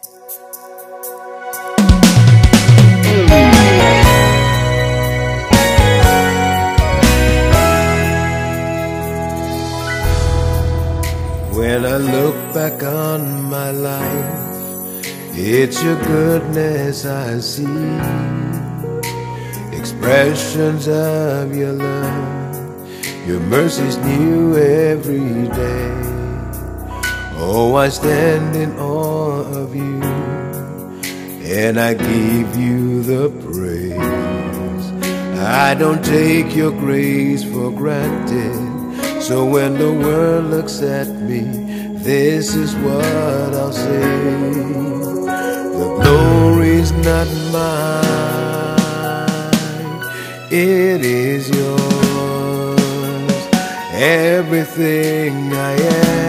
When I look back on my life, it's your goodness I see. Expressions of your love, your mercies new every day. Oh, I stand in awe of you, and I give you the praise. I don't take your grace for granted. So when the world looks at me, this is what I'll say. The glory's not mine, it is yours. Everything I am,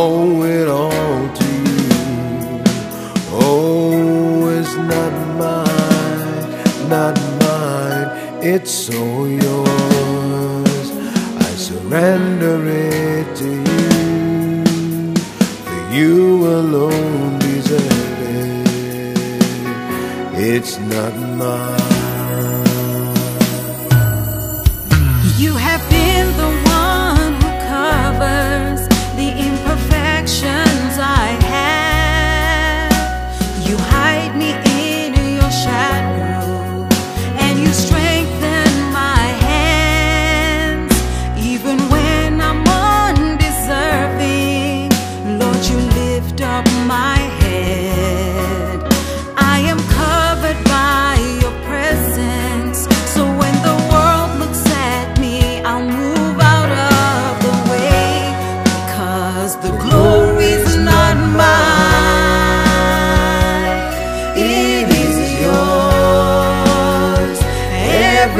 owe it all to you. Oh, it's not mine, not mine, it's all yours I surrender it to you. For you alone deserve it. It's not mine.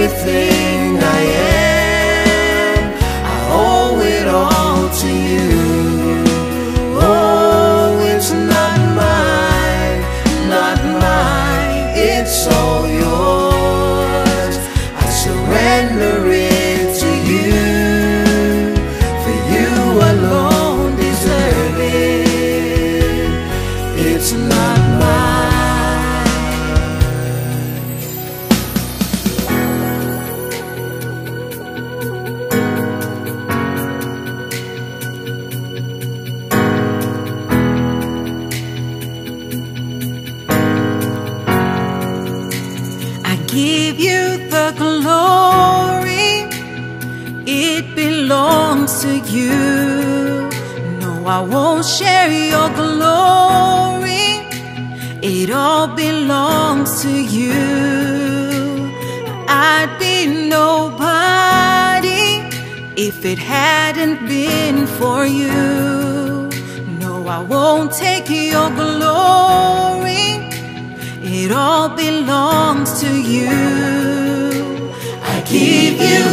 Everything I am, I owe it all to you. Oh, it's not mine, not mine, it's all yours. I surrender it to you, for you alone deserve it. It's not give you the glory, it belongs to you. No, I won't share your glory, it all belongs to you. I'd be nobody if it hadn't been for you. No, I won't take your glory. It all belongs to you. I give you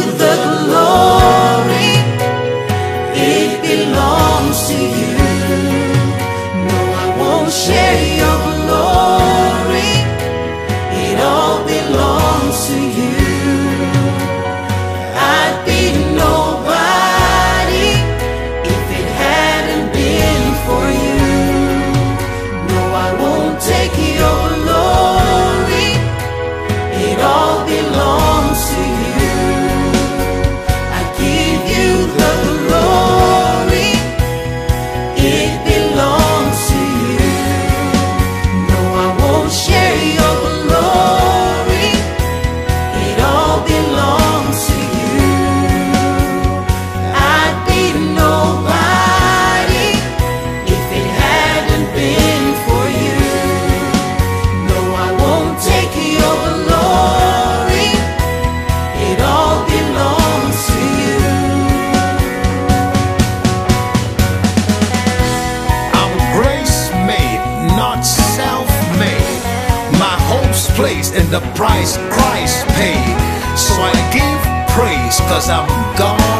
the price Christ paid. So I give praise cause I'm God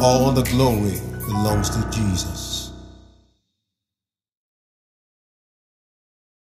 All the glory belongs to Jesus.